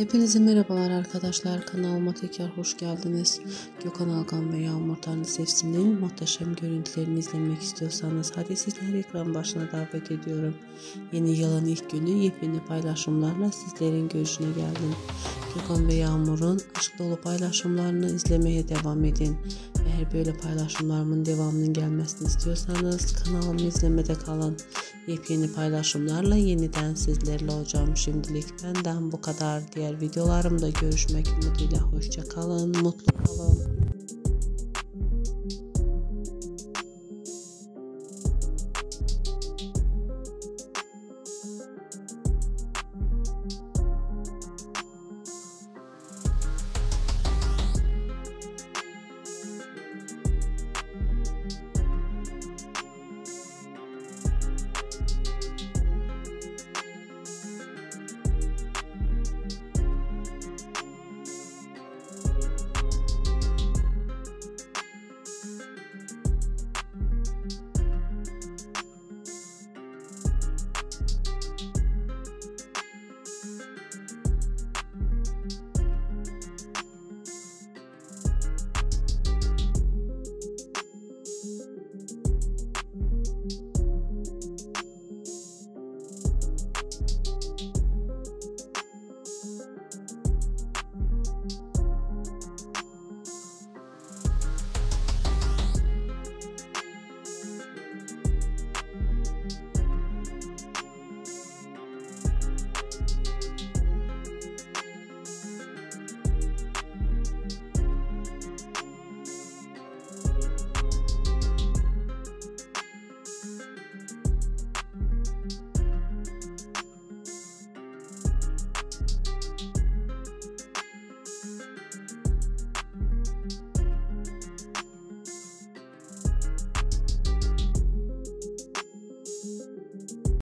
Hepinize merhabalar arkadaşlar. Kanalıma tekrar hoş geldiniz. Gökhan Algan ve Yağmur Tanrı Sefsi'nin muhteşem görüntülerini izlemek istiyorsanız hadi sizleri ekran başına davet ediyorum. Yeni yılın ilk günü yepyeni paylaşımlarla sizlerin görüşüne geldim. Gökhan ve Yağmur'un aşk dolu paylaşımlarını izlemeye devam edin. Eğer böyle paylaşımlarımın devamının gelmesini istiyorsanız kanalımı izlemede kalın. Yepyeni paylaşımlarla yeniden sizlerle olacağım. Şimdilik benden bu kadar. Diğer videolarımda görüşmek umuduyla. Hoşça kalın, mutlu.